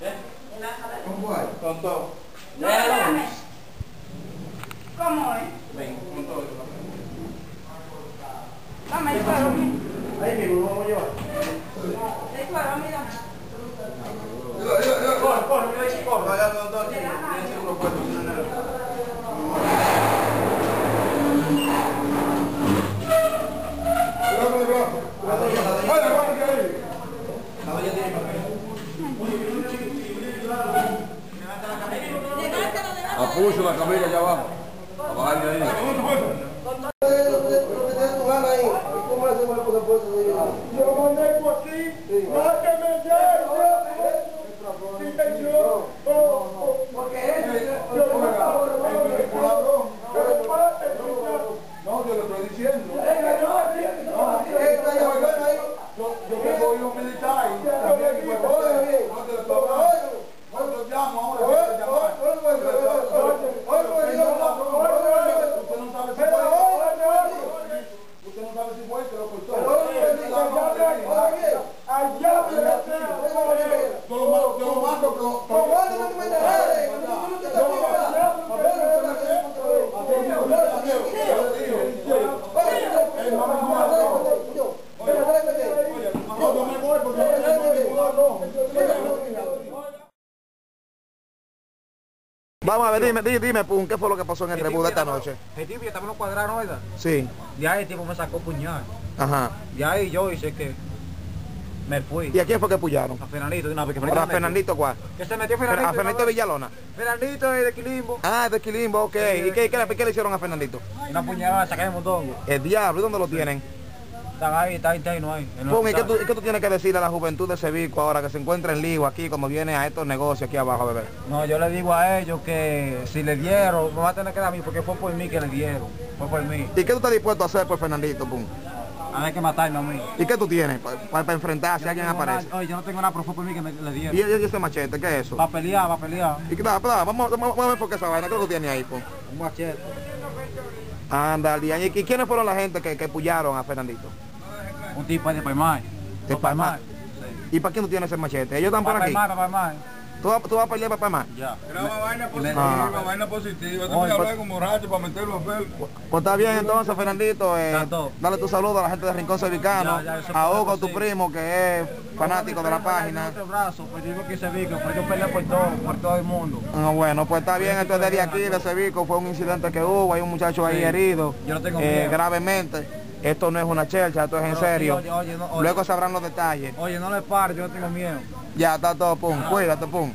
¿Con cuál? Con todo. No, espérame. ¿Cómo es? Ven, con todo. Dame el cuero, mira. Ahí mismo, lo vamos a llevar. El cuero, mira. Corre, corre, mira ahí, corre. Vaya, todo, todo. Tiene seguro puesto. no, no, no. Cuidado con el brazo. Vaya, vaya, que ahí. No, ya tiene papel. Apuso la camilla allá abajo. ¿Cómo hacemos el presupuesto de Yo manejo aquí, no que me lleve. Dije yo, oh, porque yo no me pago No, yo le estoy diciendo. Yo, yo que soy un militar y también que puedo hacer. No te lo estoy hablando. No te llamo ahora. te llamo. Usted no sabe si fue. Usted no sabe si fue que lo cortó. Yo lo mando, yo lo mando con... con- Yo me voy porque Vamos a ver, dime, dime, dime, Pum, ¿qué fue lo que pasó en el rebú de esta noche? El tipo ya estaba en los cuadrados, ¿verdad? Sí, De ahí el tipo me sacó puñal. ajá. De ahí yo hice que me fui. ¿Y a quién fue que pullaron? A Fernandito, de una vez ¿A Fernandito cuál? Que se metió ¿A Fernandito. Fernandito Villalona? Fernandito es de Quilimbo. Ah, de Quilimbo, ok. ¿Y qué, qué, le- qué le hicieron a Fernandito? Una puñalada, saca de mondongo. El diablo, ¿y dónde lo tienen? Están ahí, está interno ahí. Pum, ¿y qué tú, qué tú tienes que decirle a la juventud de Sevico ahora que se encuentra en lío aquí, como viene a estos negocios aquí abajo, bebé? No, yo le digo a ellos que si le dieron, me va a tener que dar a mí porque fue por mí que le dieron. Fue por mí. ¿Y qué tú estás dispuesto a hacer por Fernandito, Pum? Hay que matarme a mí. ¿Y qué tú tienes para enfrentar si alguien aparece? nada- Oye, yo no tengo nada, pero fue por mí que me le dieron. ¿Y, y- ese machete, qué es eso? Va a pelear, va a pelear. ¿Y qué tal? Vamos, vamos, vamos a ver por qué esa vaina, ¿qué es lo que tiene ahí, Pum? Un machete. Ándale, ¿y, y quiénes fueron la gente que, que pullaron a Fernandito? Un tipo de Paimar. De Paimar. ¿Y para quién tú tienes ese machete? ¿Ellos están por Para aquí? Paimar, para Paimar. ¿Tú, vas- ¿Tú vas a pelear para Paimar? Ya. Graba vaina positiva, positiva, vaina positiva. Oye, pues- con borracho para meterlo a ver. Pues está bien entonces, Fernandito. eh, dale tu saludo a la gente de Rincón Cervicano, Ya, ya, eso a Hugo, tu primo, que es fanático de la página. Este brazo, pues digo que se vi que pues yo peleé por todo, por todo el mundo. Ah, bueno, pues está bien, esto es de aquí, de Sevico, fue un incidente que hubo, hay un muchacho ahí Sí. herido, Yo no tengo eh, miedo. gravemente. Esto no es una chelcha, esto es en Pero, serio. oye, oye, no, oye. Luego sabrán los detalles. Oye, no le pares, yo no tengo miedo. Ya está todo, pum, cuídate, pum.